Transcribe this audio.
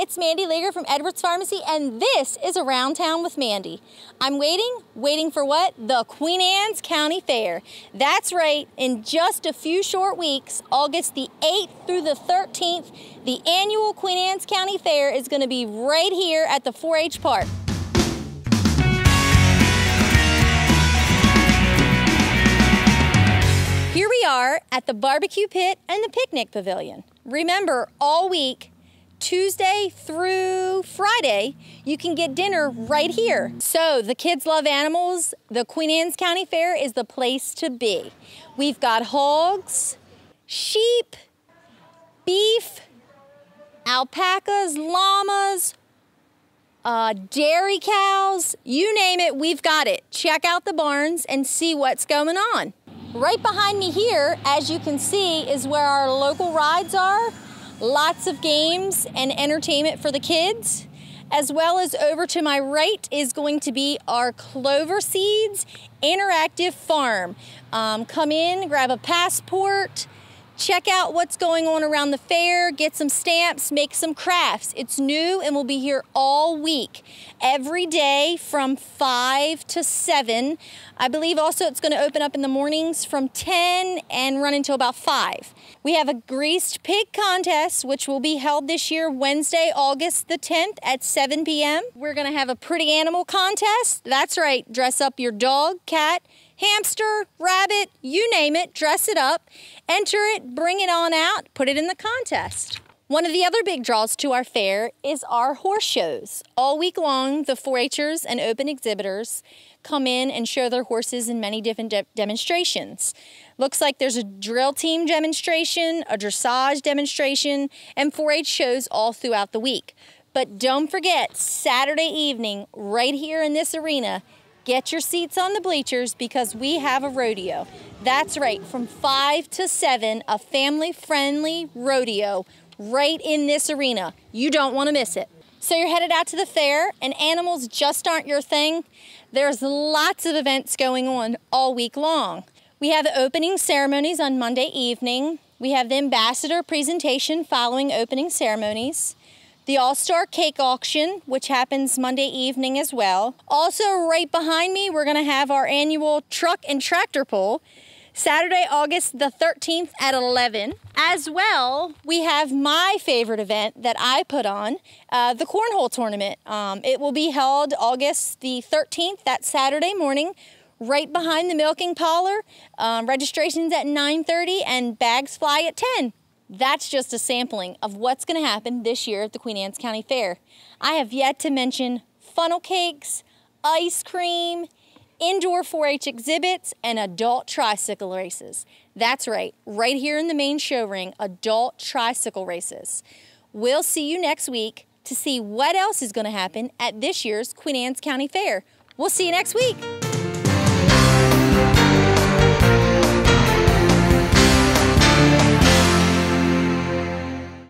it's Mandy Lager from Edwards Pharmacy, and this is Around Town with Mandy. I'm waiting, waiting for what? The Queen Anne's County Fair. That's right, in just a few short weeks, August the 8th through the 13th, the annual Queen Anne's County Fair is going to be right here at the 4 H Park. Here we are at the barbecue pit and the picnic pavilion. Remember, all week, Tuesday through Friday, you can get dinner right here. So the kids love animals. The Queen Anne's County Fair is the place to be. We've got hogs, sheep, beef, alpacas, llamas, uh, dairy cows, you name it, we've got it. Check out the barns and see what's going on. Right behind me here, as you can see, is where our local rides are. Lots of games and entertainment for the kids. As well as over to my right is going to be our Clover Seeds Interactive Farm. Um, come in, grab a passport, check out what's going on around the fair, get some stamps, make some crafts. It's new and will be here all week, every day from 5 to 7. I believe also it's going to open up in the mornings from 10 and run until about 5. We have a greased pig contest, which will be held this year Wednesday, August the 10th at 7 p.m. We're going to have a pretty animal contest. That's right, dress up your dog, cat, hamster, rabbit, you name it, dress it up, enter it, bring it on out, put it in the contest. One of the other big draws to our fair is our horse shows. All week long, the 4-Hers and open exhibitors come in and show their horses in many different de demonstrations. Looks like there's a drill team demonstration, a dressage demonstration, and 4-H shows all throughout the week. But don't forget, Saturday evening, right here in this arena, Get your seats on the bleachers because we have a rodeo. That's right, from 5 to 7, a family friendly rodeo right in this arena. You don't want to miss it. So you're headed out to the fair, and animals just aren't your thing. There's lots of events going on all week long. We have the opening ceremonies on Monday evening. We have the ambassador presentation following opening ceremonies the All Star Cake Auction, which happens Monday evening as well. Also, right behind me, we're going to have our annual truck and tractor pull. Saturday, August the 13th at 11. As well, we have my favorite event that I put on, uh, the Cornhole Tournament. Um, it will be held August the 13th, that Saturday morning, right behind the milking parlor. Um, registration's at 9.30 and bags fly at 10. That's just a sampling of what's going to happen this year at the Queen Anne's County Fair. I have yet to mention funnel cakes, ice cream, indoor 4-H exhibits, and adult tricycle races. That's right, right here in the main show ring, adult tricycle races. We'll see you next week to see what else is going to happen at this year's Queen Anne's County Fair. We'll see you next week.